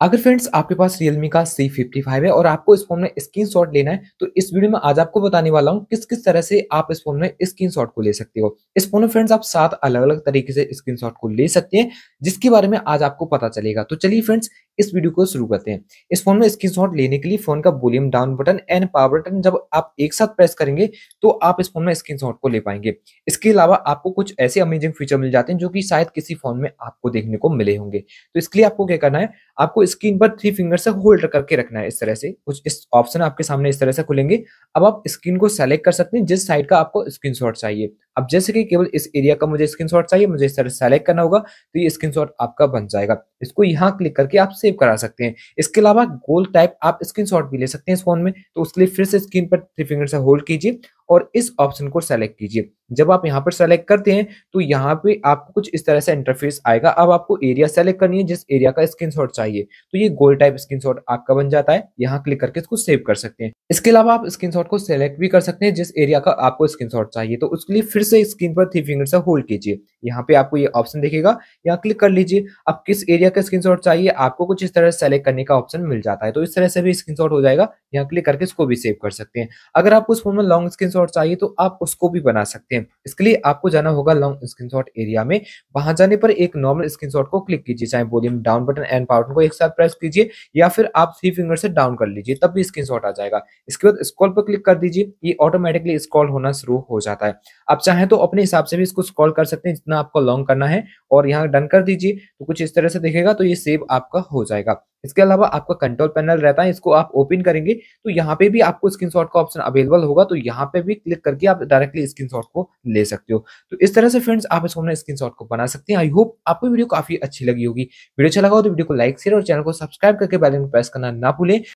अगर फ्रेंड्स आपके पास Realme का C55 है और आपको इस फ़ोन में स्क्रीनशॉट लेना है, तो इस वीडियो में आज आपको बताने वाला हूँ किस-किस तरह से आप इस फ़ोन में स्क्रीनशॉट को ले सकते हो। इस फ़ोन में फ्रेंड्स आप 7 अलग-अलग तरीके से स्क्रीनशॉट को ले सकते हैं, जिसके बारे में आज आपको पता चलेगा। तो चलिए फ्रेंड्स इस वीडियो को शुरू करते हैं। इस फ़ोन में स्क्रीनशॉट लेने के लिए फ़ोन का volume down button and power button जब आप एक साथ प्रेस करेंगे, तो आप इस फ़ोन में स्क्रीनशॉट को ले पाएँगे इसके अलावा आपको कुछ ऐसे अमेजिंग फीचर मिल जाते हैं, जो कि शायद किसी फ़ोन में आपको देखने को मिले होंगे। तो इसके लिए आपको क्या करना है, आपको स्क्रीन पर थ्री फिंगर से होल्ड करके रखना है इस तरह से। कुछ इस ऑप्शन आपके सामने इस तरह से खुलेंगे। अब आप स्क्रीन को सेलेक्ट कर सकते हैं, जिस साइड का आपको स्क्रीनशॉट चाहिए। अब जैसे कि केवल इस एरिया का मुझे स्क्रीनशॉट चाहिए, मुझे इस तरह सेलेक्ट करना होगा तो ये स्क्रीनशॉट आपका बन जाएगा। इसको यहाँ क्लिक करके आप सेव करा सकते हैं। इसके अलावा गोल टाइप आप स्क्रीनशॉट भी ले सकते हैं इस फ़ोन में। तो उसके लिए फिर से स्क्रीन पर थ्री फिंगर से होल्ड कीजिए और इस ऑप्शन को सेलेक्ट कीजिए। जब आप यहाँ पर सेलेक्ट करते हैं तो यहाँ पे आपको कुछ इस तरह से इंटरफेस आएगा। अब आपको एरिया सेलेक्ट करनी है, जिस एरिया का स्क्रीनशॉट चाहिए तो ये गोल टाइप स्क्रीनशॉट आपका बन जाता है। यहाँ क्लिक करके इसको सेव कर सकते हैं। इसके अलावा आप स्क्रीनशॉट को सेलेक्ट भी कर सकते हैं, जिस एरिया का आपको स्क्रीनशॉट चाहिए तो उसके लिए फिर से स्क्रीन पर थ्री फिंगर से होल्ड कीजिए। यहाँ पे आपको ये ऑप्शन दिखेगा। यहाँ क्लिक कर लीजिए। अब किस एरिया का स्क्रीनशॉट चाहिए, आपको कुछ इस तरह से सेलेक्ट करने का ऑप्शन मिल जाता है। तो इस तरह से भी स्क्रीनशॉट हो जाएगा। यहाँ क्लिक करके इसको भी सेव कर सकते हैं। अगर आपको उस फ़ोन में लॉन्ग स्क्रीनशॉट चाहिए तो आप उसको भी बना सकते हैं। इसके लिए आपको जाना होगा लॉन्ग स्क्रीनशॉट एरिया में। वहाँ जाने पर एक नॉर्मल स्क्रीनशॉट को क्लिक कीजिए। चाहे volume down button and power को एक साथ प्रेस कीजिए, या फिर आप थ्री फिंगर से डाउन कर लीजिए, तब भी स्क्रीनशॉट आ जाएगा। इसके बाद स्क्रॉल पर क्लिक कर दीजिए। ये ऑटोमेटिकली स्क्रॉल होना शुरू हो जाता है। आप चाहें तो अपने हिसाब से भी इसको स्क्रॉल कर सकते हैं, जितना आपको लॉन्ग करना है और यहाँ डन कर दीजिए तो कुछ इस तरह से दिखेगा तो ये सेव आपका हो जाएगा। इसके अलावा आपका कंट्रोल पैनल रहता है, इसको आप ओपन करेंगे तो यहाँ पे भी आपको स्क्रीनशॉट का ऑप्शन अवेलेबल होगा तो यहाँ पे भी क्लिक करके आप डायरेक्टली स्क्रीनशॉट को ले सकते हो। तो इस तरह से फ्रेंड्स आप इसको अपने स्क्रीनशॉट को बना सकते हैं। आई होप आपको वीडियो काफ़ी अच्छी लगी होगी। वीडियो अच्छा लगा हो तो वीडियो को लाइक शेयर और चैनल को सब्सक्राइब करके बेल प्रेस करना ना भूलें।